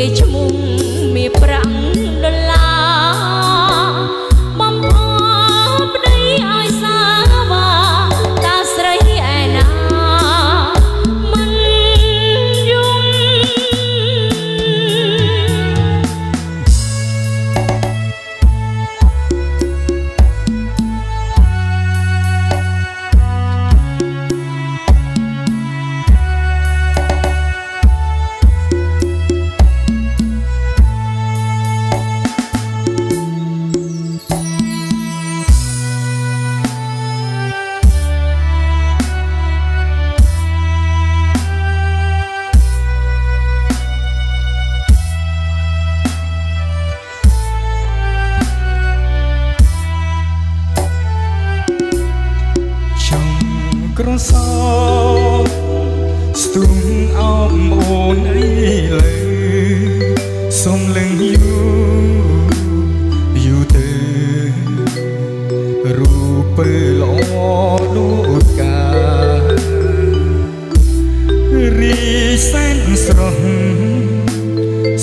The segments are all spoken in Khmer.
direito ក្រសោស្ទុំអបអូនអីលើសុំលឹងយូយូទៅរូបពេលល្អដូចការីសែនស្រស់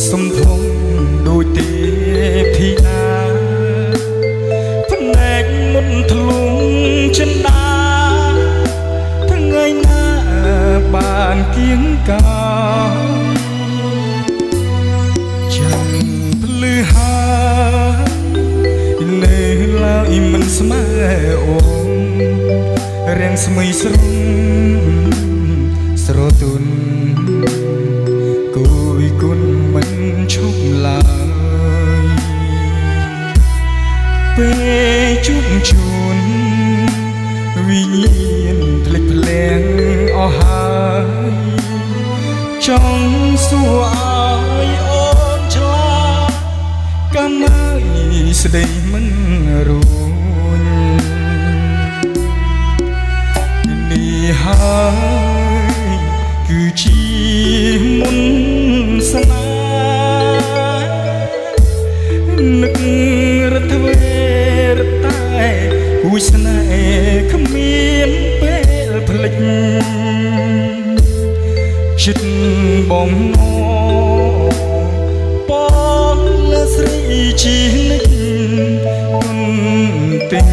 សុំធ ស្មើអូនរៀងស្មីស្រំស្រទុនគូវិគុណមិនឈប់ឡើយពេលជួបជូនវិញ្ញាណ ចង់សួរឲ្យអូនឆ្លើយកាលណាស្ដីមិនរួច ចិត្តបំណងបងលើស្រីជានិចគុណទិញ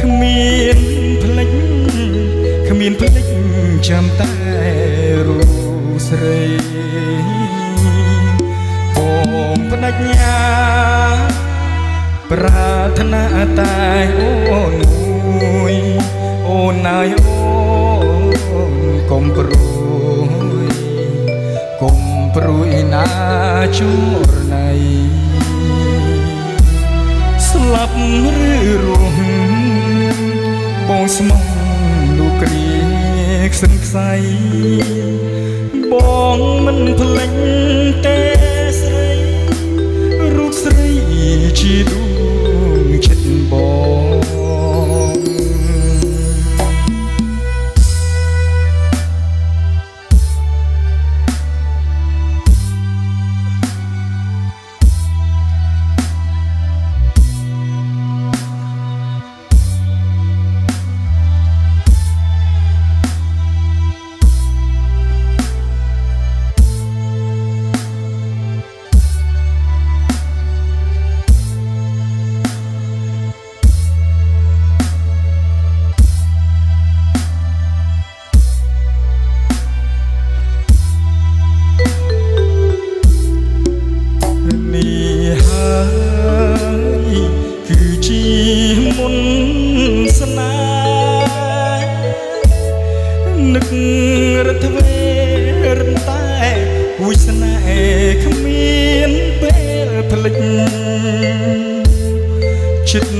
គ្មានផ្លិចគ្មានផ្លិចចាំតែរូបស្រីបងបដិញ្ញាប្រាថ្នាតែអូនមួយអូនណាយអូនកុំព្រួ យកុំព្រួយណាជួរណៃស្លាប់ឬរស់បងស្មោះលោកគ្រាខ្សិនខ្សៃបងមិនភ្លេចទេស្រីរូបស្រីជាដួងចិត្តបង ចិត្ត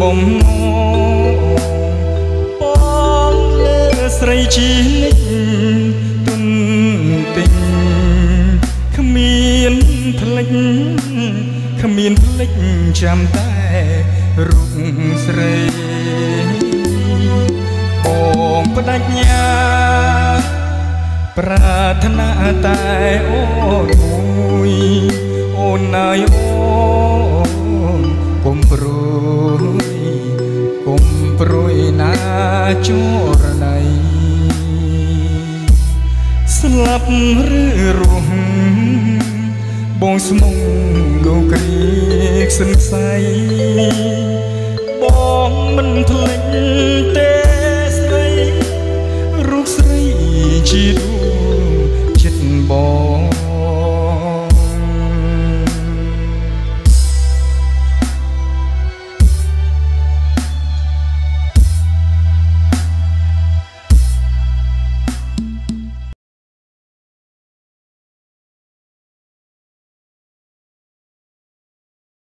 បំណងបងលើស្រីជានិចទុនទិញគ្មានផ្លិចគ្មានផ្លិចចាំតែរូបស្រីបងបដិញ្ញា ប្រាថ្នាតែអូនមួយអូនណាយអូន កុំព្រួយកុំព្រួយណាជួរណៃស្លាប់ឬរស់បងស្មុងលោកគ្រាខ្សិនខ្សៃបងមិនភ្លេចទេ